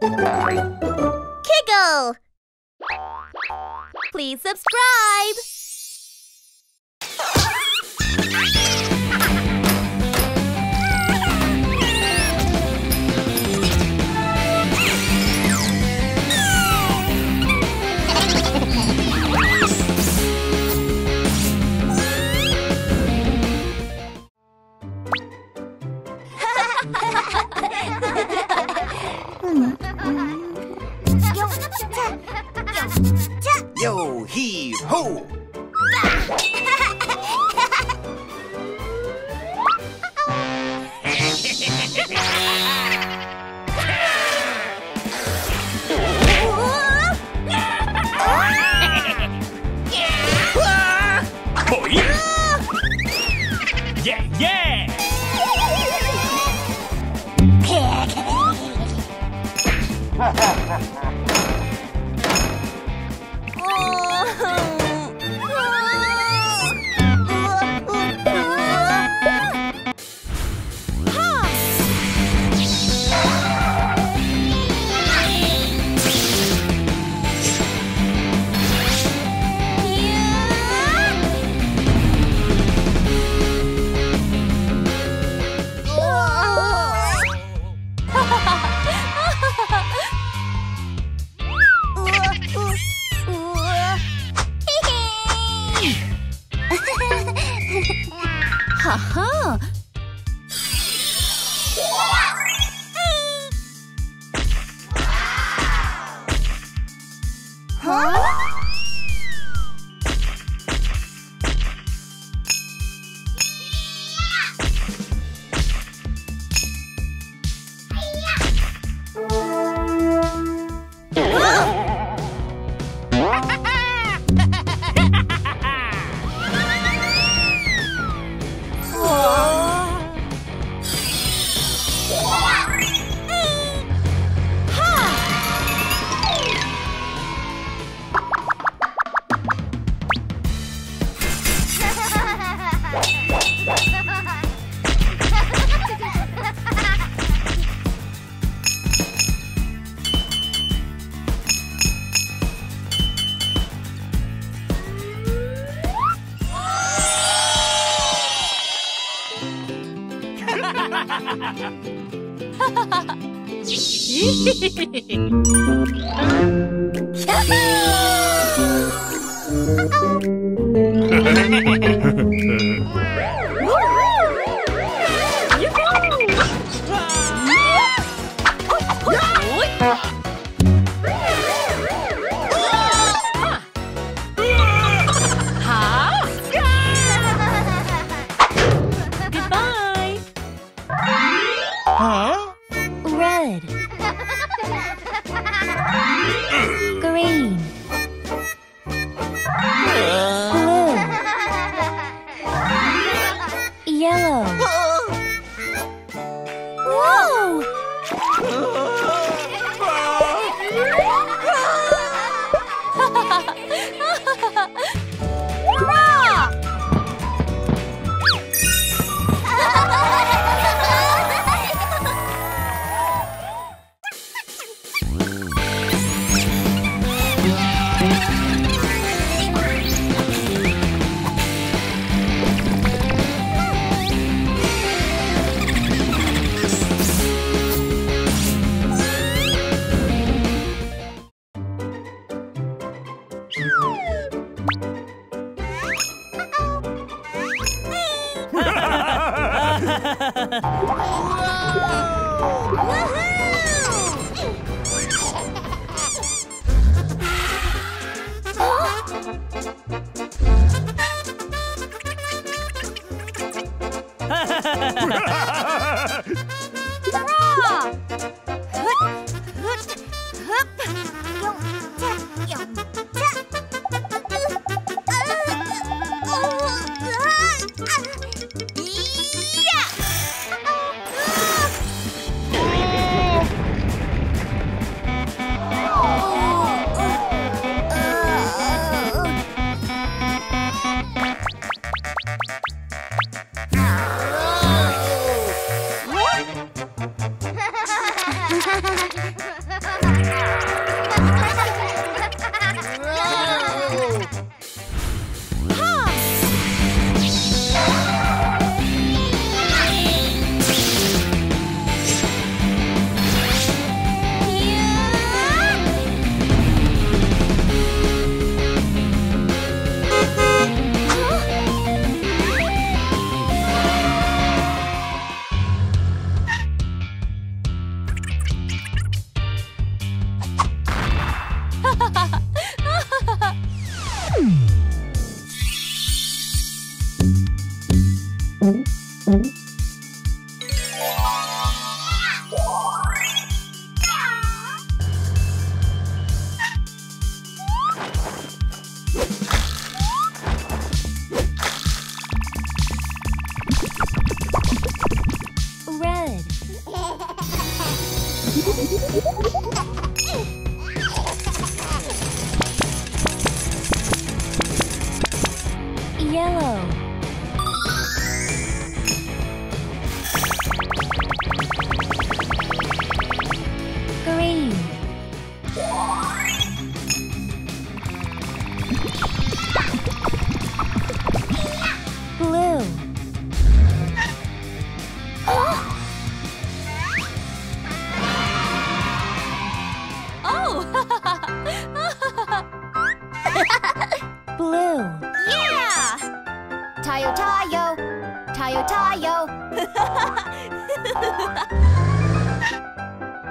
Kigle! Please subscribe! Yo, heave, ho! Yeah, yeah!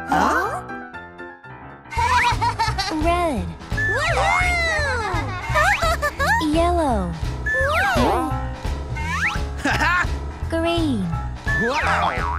Huh? Red. Yellow. Green. wow!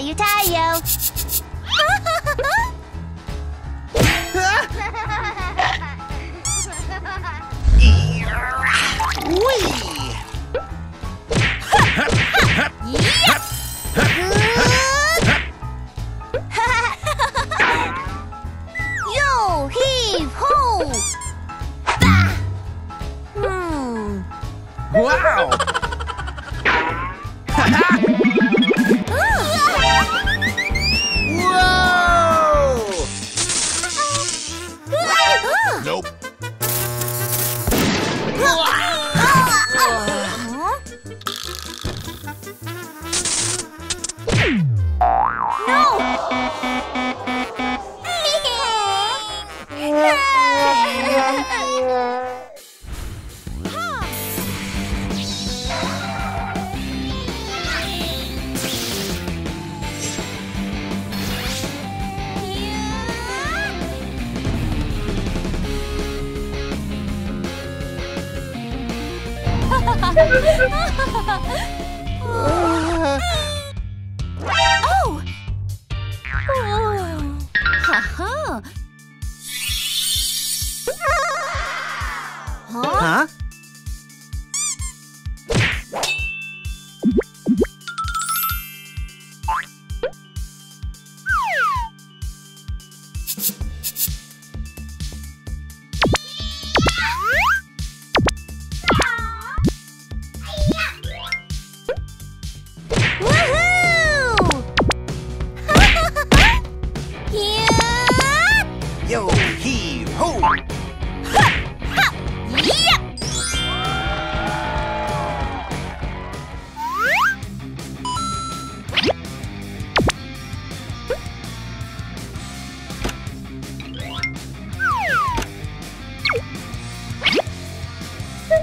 You tie Yo, heave, ho! Hmm. Wow! アハハハ!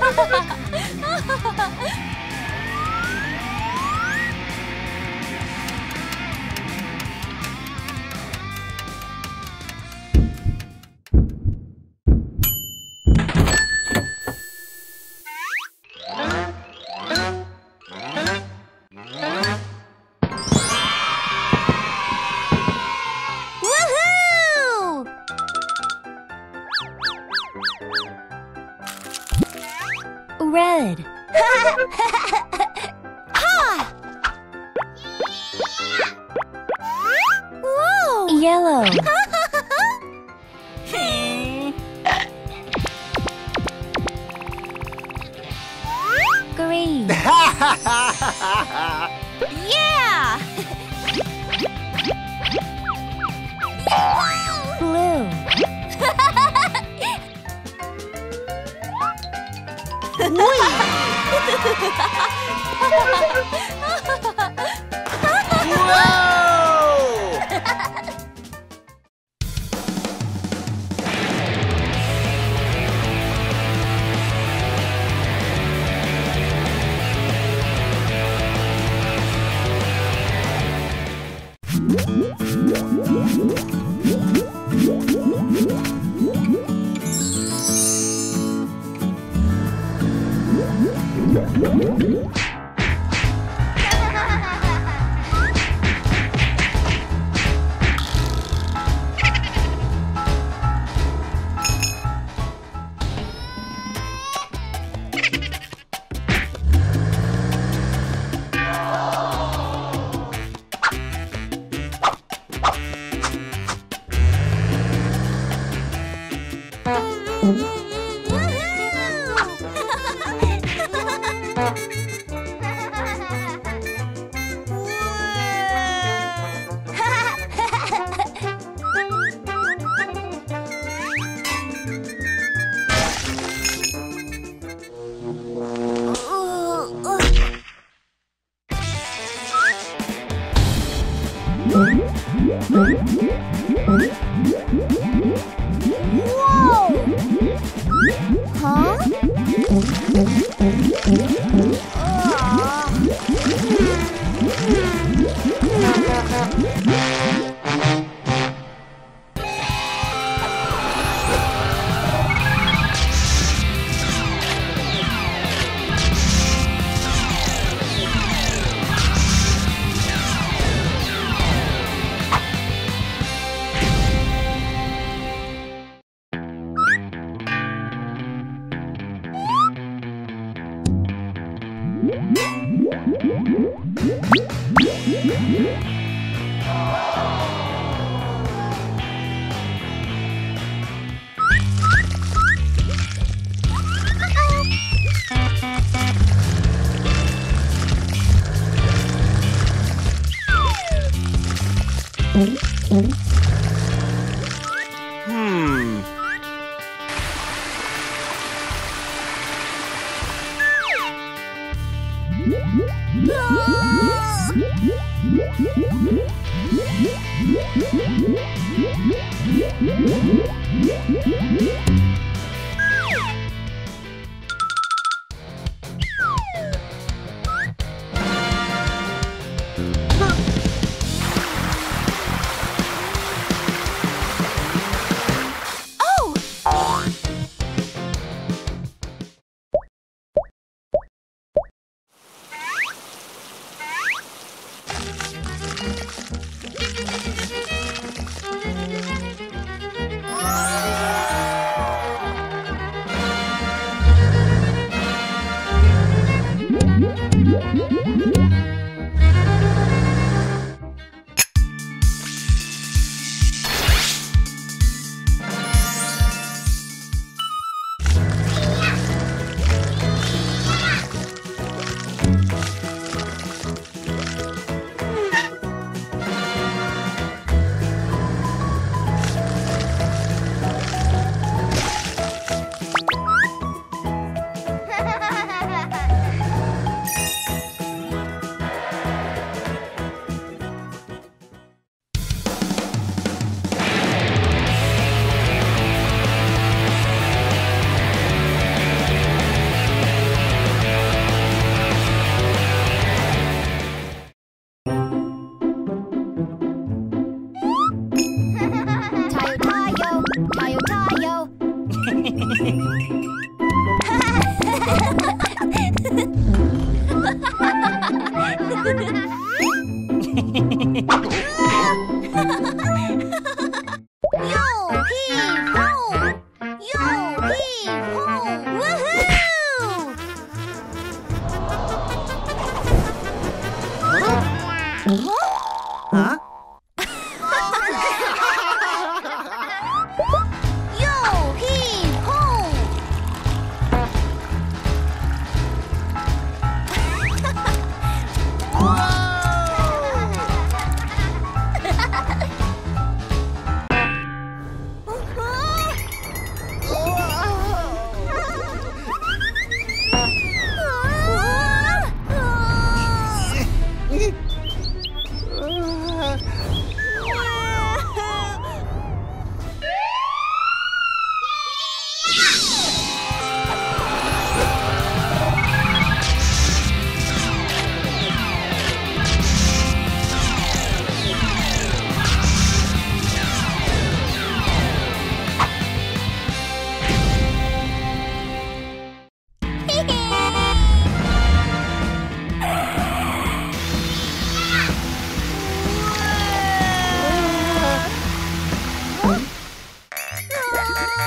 Woohoo! Red. Ha! Green. mm-hmm Huh?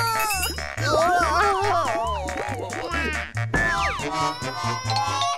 Yo hee ho! Huh. 신난다! 그렁그렁! 어? 그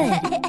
end.